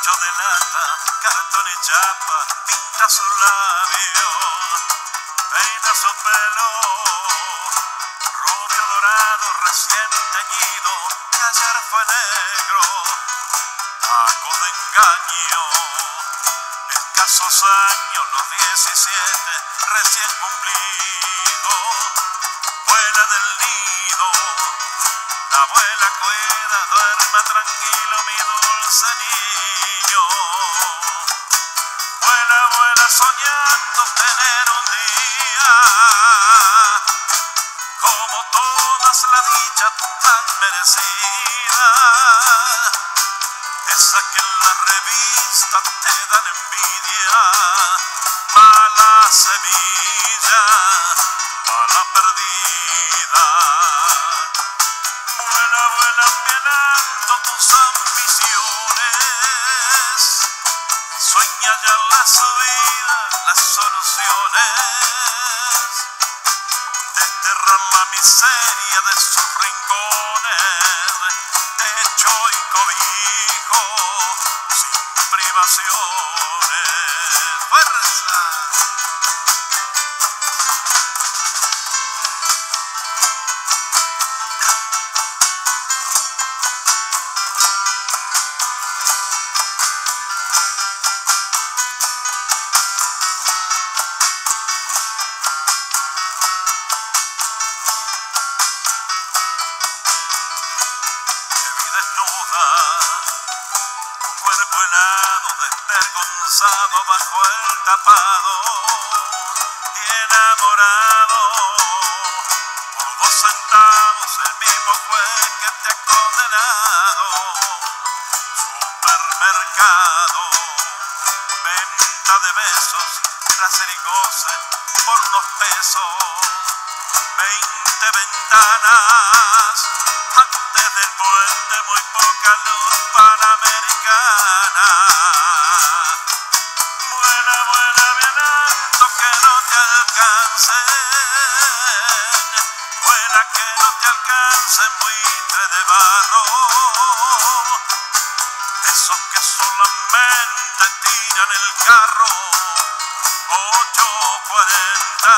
rancho de lata, cartón y chapa, pinta sus labios, peina su pelo, rubio dorado, recién teñido, que ayer fue negro, taco de engaño, escasos años, los 17, recién cumplidos, buena del nido, la abuela cuida, duerma tranquilo mi dulce niño. Soñando tener un día como todas la dicha tan merecida. Esa que en la revista te dan envidia, mala semilla, mala perdida. Vuela, vuela bien alto tus ambiciones. Sueña ya la subida, las soluciones. Desterrar la miseria de sus rincones. Techo y cobijo, sin privaciones. Helado, desvergonzado bajo el tapado y enamorado. Por dos centavos el mismo juez que te ha condenado. Supermercado, venta de besos, placer y goce por unos pesos. Veinte ventanas, antes del puente muy poca luz te alcancen buitre de barro. Esos que solamente tiran el carro. 840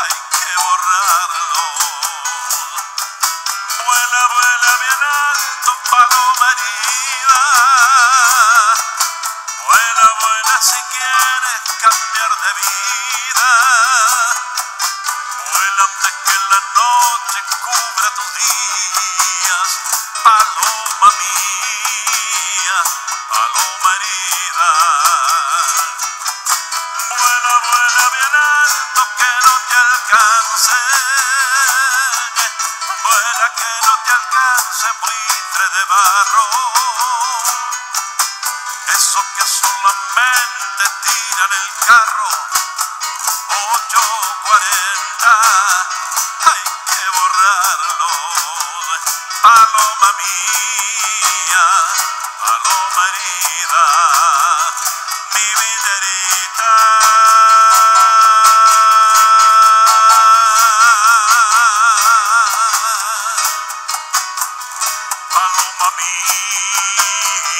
hay que borrarlo. Vuela, vuela bien alto, paloma herida. Vuela, vuela si quieres cambiar Que no te alcance buitre de barro. Esos que solamente tiran el carro. 840 hay que borrarlo. Paloma mía, paloma herida, alma.